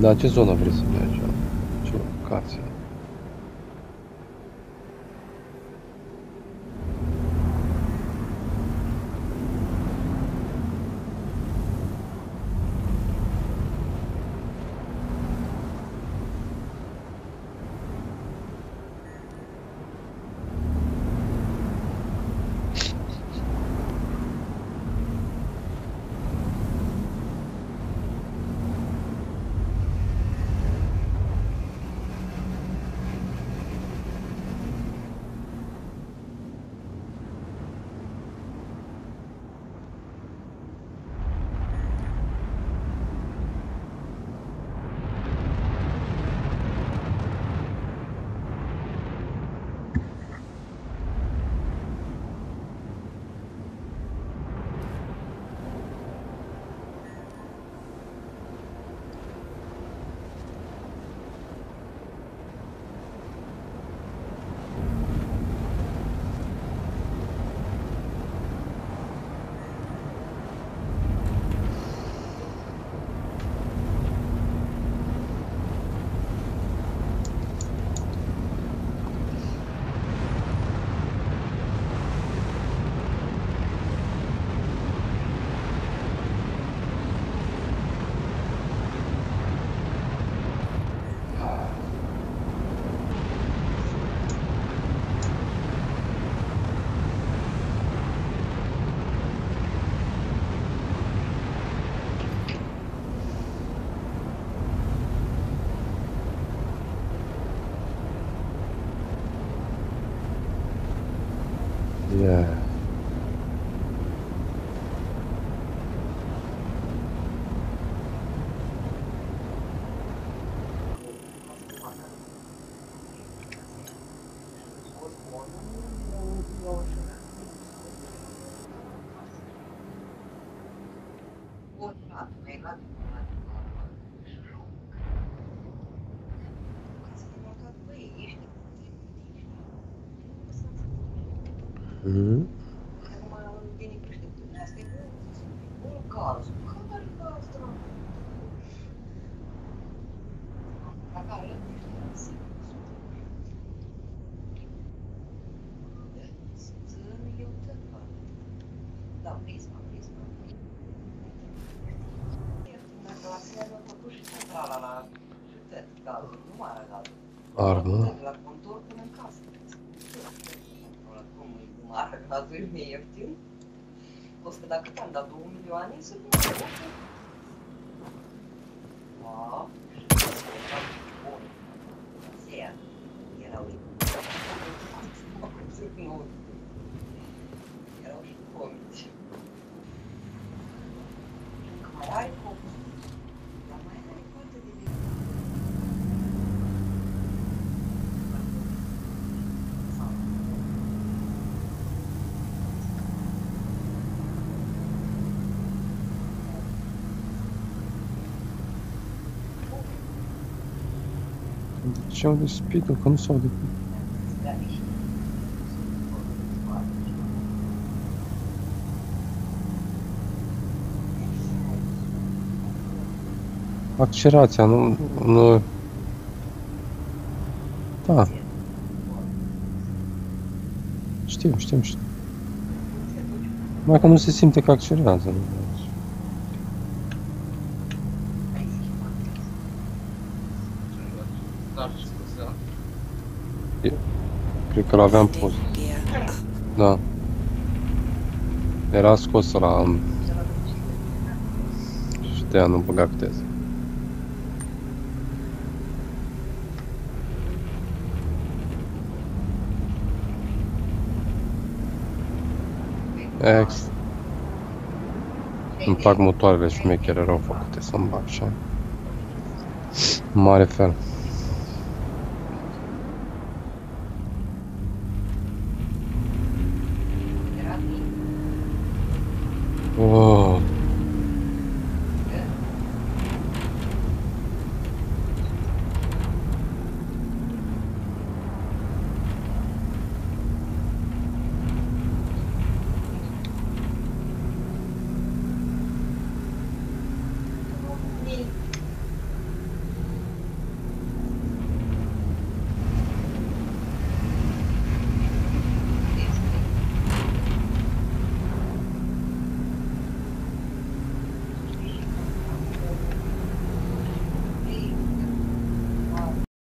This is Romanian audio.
Dar ce zonă vrei să mergi? Ce locație? ねあとね、Hı. Argo. Махові газу вміє втім. Господа Катанда до мільйонів собі. Ce aude speaker? Că nu se aude. Accelerația, nu... nu... Da. Știm, știm, știm. Mai că nu se simte că accelerează. Cred că l-aveam pus. Da. Era scos la... Și de nu băga viteză. Ex. Îmi plac motoarele șmechere rău făcute să-mi bag așa. Mare fel.